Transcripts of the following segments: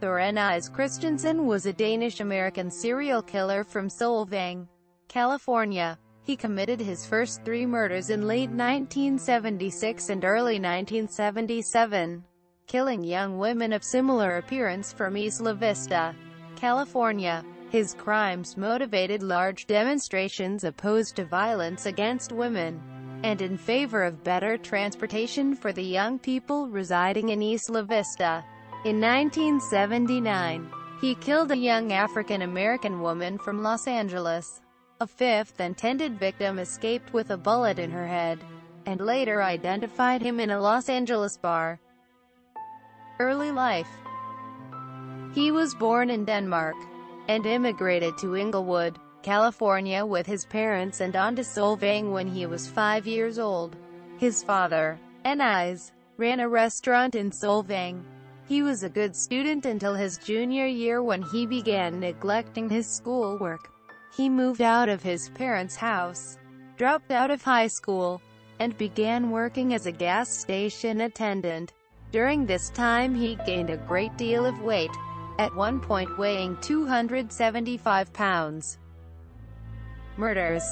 Thor N.I.S. Christiansen was a Danish-American serial killer from Solvang, California. He committed his first three murders in late 1976 and early 1977, killing young women of similar appearance from Isla Vista, California. His crimes motivated large demonstrations opposed to violence against women and in favor of better transportation for the young people residing in Isla Vista. In 1979, he killed a young African-American woman from Los Angeles. A fifth intended victim escaped with a bullet in her head, and later identified him in a Los Angeles bar. Early life He was born in Denmark, and immigrated to Inglewood, California with his parents and on to Solvang when he was five years old. His father, N.I.S., ran a restaurant in Solvang. He was a good student until his junior year when he began neglecting his schoolwork. He moved out of his parents' house, dropped out of high school, and began working as a gas station attendant. During this time he gained a great deal of weight, at one point weighing 275 pounds. Murders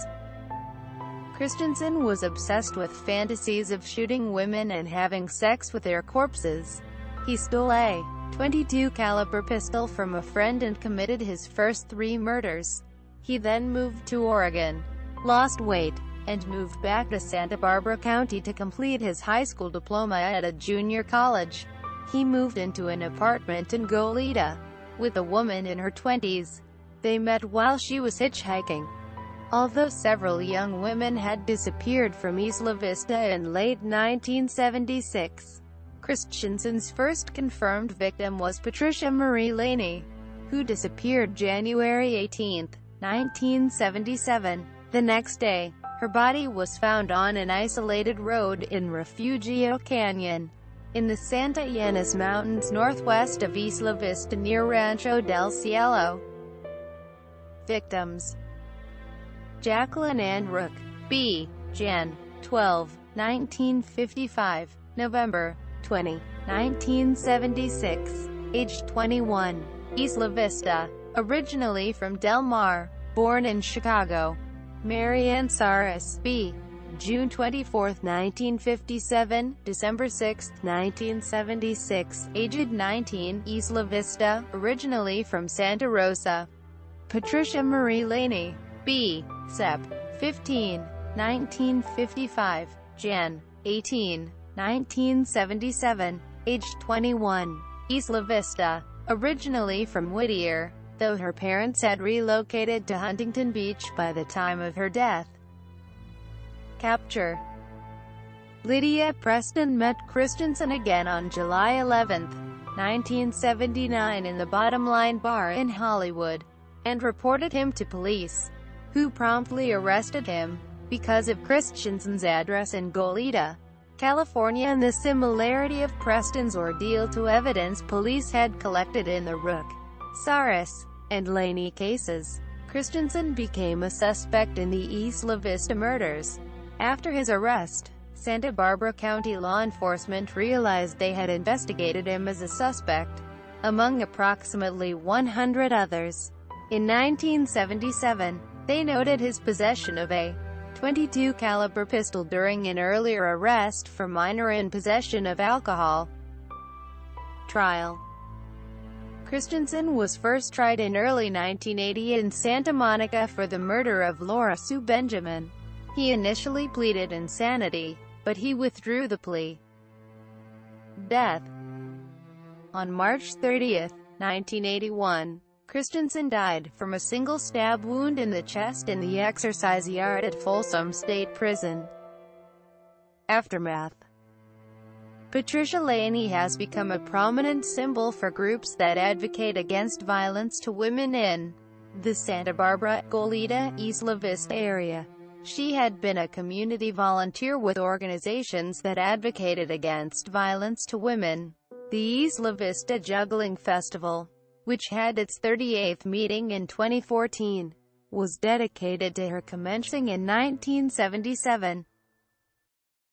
Christiansen was obsessed with fantasies of shooting women and having sex with their corpses. He stole a 22 caliber pistol from a friend and committed his first three murders. He then moved to Oregon, lost weight, and moved back to Santa Barbara County to complete his high school diploma at a junior college. He moved into an apartment in Goleta, with a woman in her 20s. They met while she was hitchhiking. Although several young women had disappeared from Isla Vista in late 1976, Christiansen's first confirmed victim was Patricia Marie Laney, who disappeared January 18, 1977. The next day, her body was found on an isolated road in Refugio Canyon, in the Santa Ynez Mountains northwest of Isla Vista near Rancho del Cielo. Victims Jacqueline Ann Rook, B. Jan. 12, 1955, November 20, 1976, aged 21, Isla Vista, originally from Del Mar, born in Chicago. Mary Ann Sarris, B. June 24, 1957, December 6, 1976, aged 19, Isla Vista, originally from Santa Rosa. Patricia Marie Laney, B. Sep. 15, 1955, Jan. 18, 1977, aged 21, Isla Vista, originally from Whittier, though her parents had relocated to Huntington Beach by the time of her death. Capture. Lydia Preston met Christiansen again on July 11, 1979 in the Bottom Line Bar in Hollywood, and reported him to police who promptly arrested him because of Christiansen's address in Goleta, California and the similarity of Preston's ordeal to evidence police had collected in the Rook, Sarris, and Laney cases. Christiansen became a suspect in the Isla Vista murders. After his arrest, Santa Barbara County law enforcement realized they had investigated him as a suspect, among approximately 100 others. In 1977, they noted his possession of a 22 caliber pistol during an earlier arrest for minor in possession of alcohol. Trial Christiansen was first tried in early 1980 in Santa Monica for the murder of Laura Sue Benjamin. He initially pleaded insanity, but he withdrew the plea. Death On March 30, 1981, Christiansen died from a single stab wound in the chest in the exercise yard at Folsom State Prison. Aftermath Patricia Laney has become a prominent symbol for groups that advocate against violence to women in the Santa Barbara, Goleta, Isla Vista area. She had been a community volunteer with organizations that advocated against violence to women. The Isla Vista Juggling Festival which had its 38th meeting in 2014, was dedicated to her commencing in 1977.